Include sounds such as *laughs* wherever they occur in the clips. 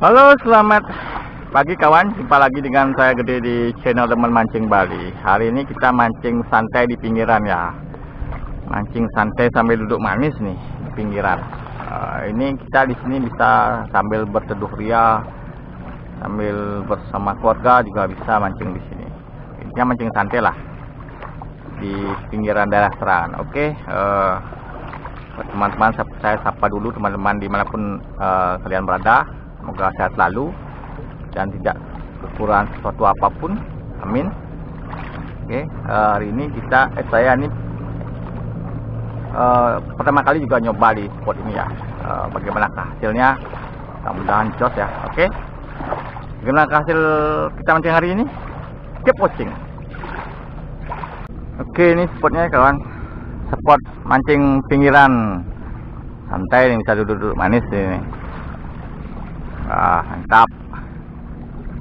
Halo, selamat pagi kawan. Jumpa lagi dengan saya Gede di channel teman mancing Bali. Hari ini kita mancing santai di pinggiran ya. Mancing santai sambil duduk manis nih di pinggiran. Uh, ini kita di sini bisa sambil berteduh ria, sambil bersama keluarga juga bisa mancing di sini. Intinya mancing santai lah di pinggiran daerah Seran. Oke, okay? uh, teman-teman saya sapa dulu teman-teman di mana pun uh, kalian berada semoga sehat selalu dan tidak kekurangan sesuatu apa pun. Amin. Oke uh, hari ini kita eh, saya ini uh, pertama kali juga nyoba di spot ini ya. Uh, bagaimana hasilnya? Mudah-mudahan jos ya. Oke. Bagaimana hasil kita mancing hari ini? Keep watching. Oke ini spotnya kawan. Spot mancing pinggiran. Santai nih bisa duduk-duduk manis ini ah mantap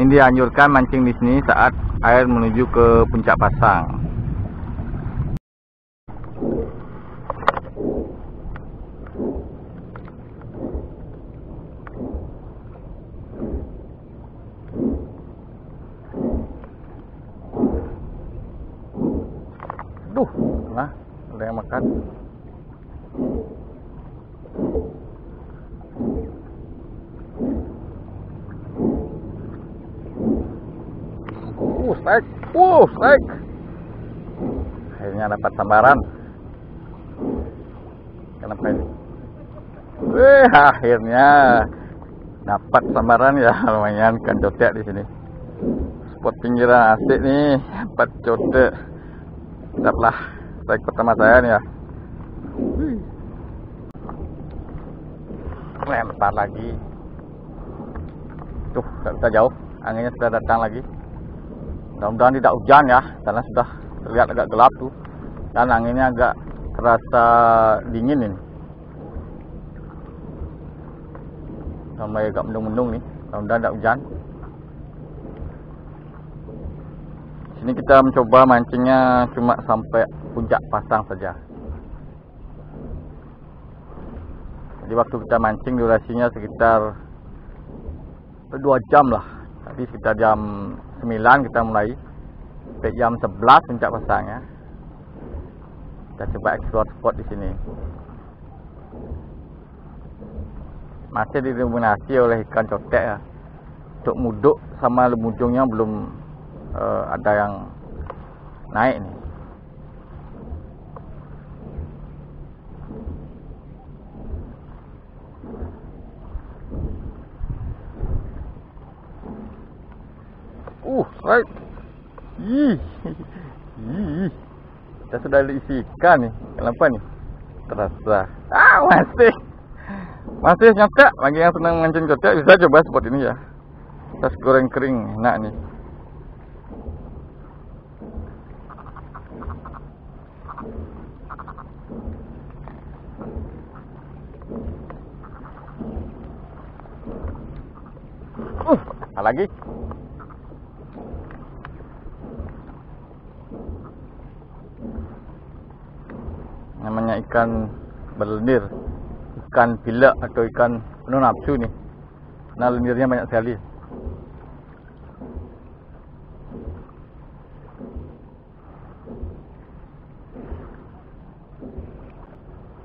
ini dianjurkan mancing di sini saat air menuju ke puncak pasang Duh, nah, ada yang makan. Uh, strike. Uh, strike. Akhirnya dapat sambaran. Kenapa ini? Eh, akhirnya dapat sambaran ya lumayan kan cotek di sini. Spot pinggiran asik nih, dapat cotek. Dapatlah strike pertama saya nih ya. Lempar lagi. Tuh, tidak bisa jauh. Anginnya sudah datang lagi mudah-mudahan tidak hujan ya. Karena sudah terlihat agak gelap tuh. Dan anginnya agak terasa dingin ini. Sampai agak mendung-mendung nih. Mudah-mudahan tidak hujan. Sini kita mencoba mancingnya cuma sampai puncak pasang saja. Jadi waktu kita mancing durasinya sekitar dua jam lah. Tadi sekitar jam 9 kita mulai sampai jam 11 puncak pasangnya. Kita coba explore spot di sini. Masih didominasi oleh ikan cotek ya. Untuk muduk sama lemujungnya belum uh, ada yang naik nih Right. Ih. Ih. Kita sudah isi ikan nih. Kenapa nih? Terasa. Ah, masih. Masih nyata. Bagi yang senang mancing cotek bisa coba spot ini ya. Kita goreng kering, enak nih. Uh, lagi. Namanya ikan berlendir. Ikan pilak atau ikan penuh nafsu nih. Nah lendirnya banyak sekali.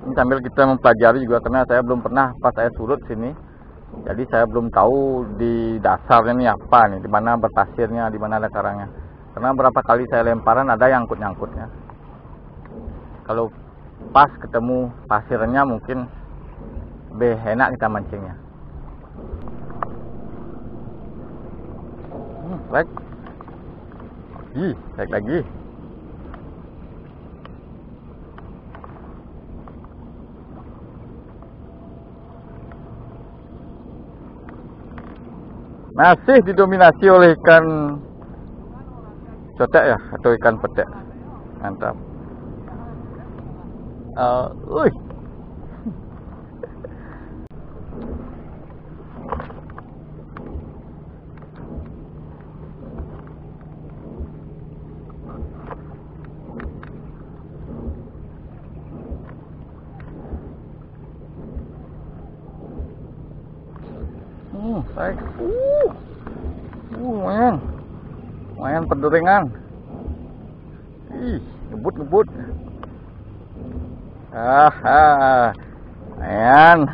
Ini sambil kita mempelajari juga karena saya belum pernah pas saya surut sini jadi saya belum tahu di dasarnya ini apa nih di mana berpasirnya di mana ada karangnya karena berapa kali saya lemparan ada yang nyangkut nyangkutnya kalau pas ketemu pasirnya mungkin lebih enak kita mancingnya. Hmm, baik. Ih baik lagi. Masih didominasi oleh ikan cotek ya atau ikan petek mantap Uh, uy. Hmm, Baik. Uh. Lumayan penduringan. Ih, ngebut-ngebut. Aha. Lumayan.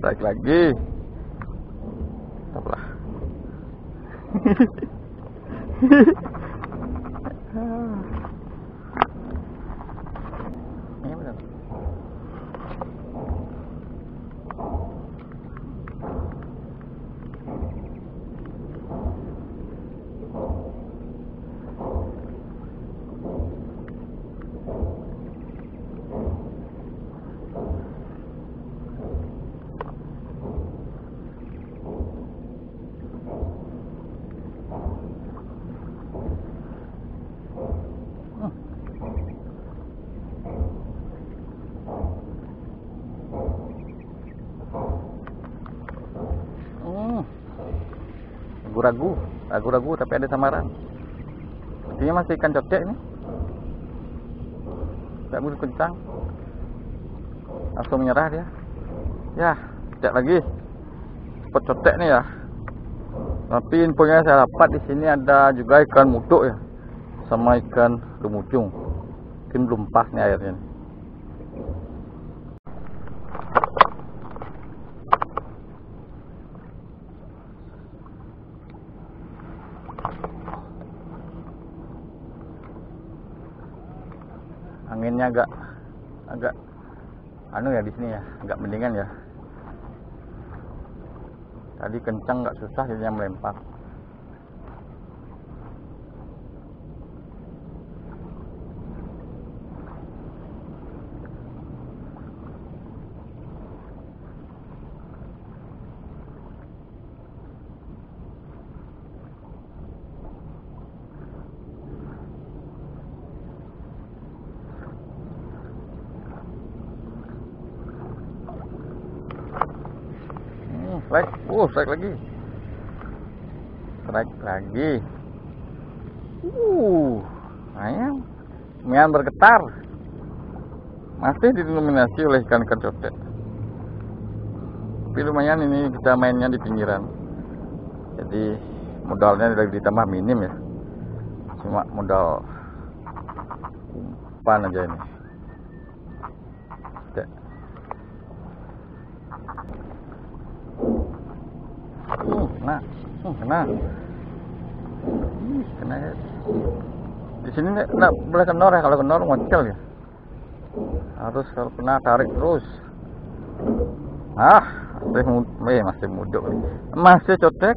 Baik lagi. Stoplah. *laughs* Ini benar. Hmm. Ragu-ragu, ragu-ragu tapi ada samaran. Sepertinya masih ikan cocek ini. Tak begitu kencang. Langsung menyerah dia. Ya, cek lagi. Spot cocek nih ya. Tapi infonya saya dapat di sini ada juga ikan muduk ya. Sama ikan lumujung. Mungkin belum pas nih airnya. nih. Anginnya agak agak anu ya di sini ya agak mendingan ya. Tadi kencang nggak susah jadinya melempar Hmm, strike. Lagi. Strike lagi. Uh, ayam. Lumayan bergetar. Masih didominasi oleh ikan-ikan. Tapi lumayan ini kita mainnya di pinggiran. Jadi modalnya lagi ditambah minim ya. Cuma modal umpan aja ini. Cek. Uh, kena. Uh, kena. Kena ya. Di sini nggak boleh kenor ya. Kalau kenor ngocel ya. Harus kalau kena tarik terus. Ah, masih eh, masih muduk. Masih cotek.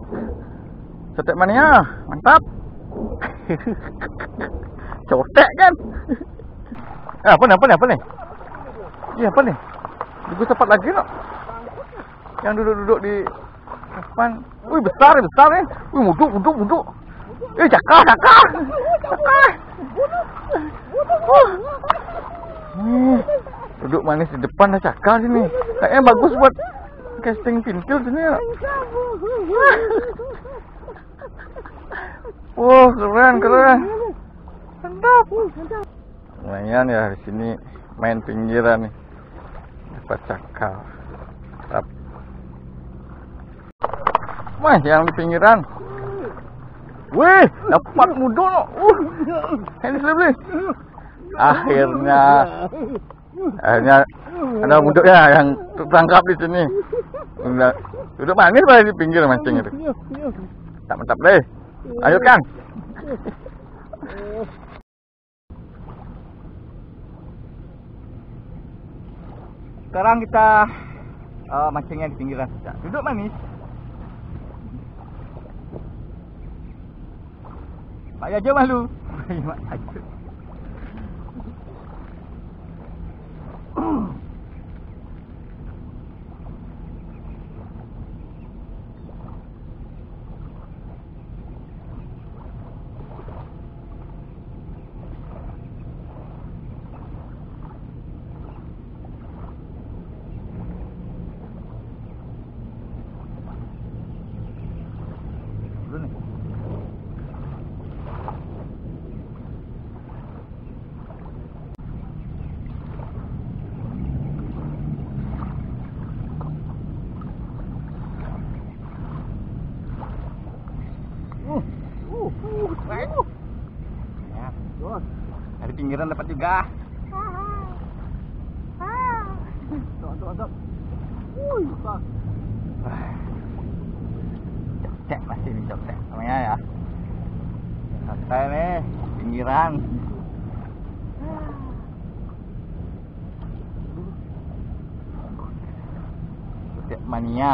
Cotek mania. Mantap. *laughs* cotek kan? Eh, apa nih? Apa nih? Apa nih? Iya, apa nih? Gue cepat lagi no. Yang duduk-duduk di depan. Wih, besar, besar nih. Wih, muduk, muduk, muduk. Eh, cakar, cakar. Cakar. Nih, duduk manis di depan dah cakar sini. Kayaknya bagus buat casting pintil sini ya. Wah, keren, keren. Mantap. Lumayan ya di sini main pinggiran nih. Dapat cakar. Mantap. Wah, yang di pinggiran. Wih, dapat muduk no. Uh, beli. Akhirnya, akhirnya ada muduk ya yang tertangkap di sini. Udah, manis pada di pinggir mancing itu. Tak mantap deh. Ayo kan. Sekarang kita uh, mancingnya di pinggiran saja. Duduk manis. Pak aja malu. *laughs* Mak aja. Dulu nih. Pinggiran dapat juga. Cek masih di cek. Namanya ya. Santai nih pinggiran. Cek mania.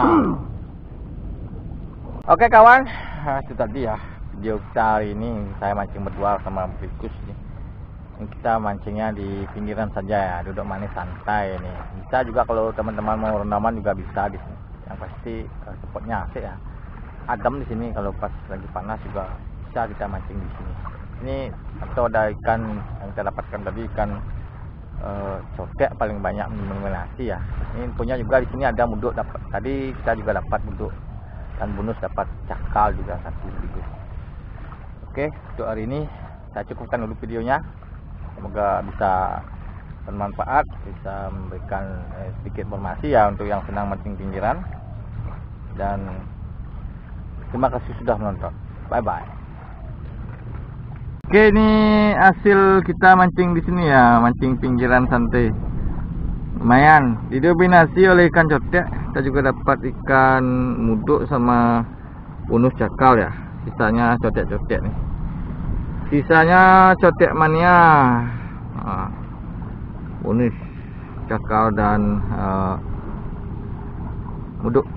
Oke kawan. Nah, itu tadi ya video kita hari ini. Saya mancing berdua sama Brikus nih ini kita mancingnya di pinggiran saja ya duduk manis santai nih bisa juga kalau teman-teman mau rendaman juga bisa di sini. Yang pasti spotnya asik ya. Adem di sini kalau pas lagi panas juga bisa kita mancing di sini. Ini atau ada ikan yang kita dapatkan tadi ikan codek paling banyak mendominasi ya. Ini punya juga di sini ada muduk dapat. Tadi kita juga dapat muduk. Dan bonus dapat cakal juga satu oke untuk hari ini saya cukupkan dulu videonya semoga bisa bermanfaat bisa memberikan eh, sedikit informasi ya untuk yang senang mancing pinggiran. Dan terima kasih sudah menonton. Bye bye oke ini hasil kita mancing di sini ya mancing pinggiran santai. Lumayan. Didominasi oleh ikan cotek kita juga dapat ikan muduk sama bonus cakal ya. Sisanya cotek-cotek nih sisanya cotek mania. Nah, bonus cakal dan uh, muduk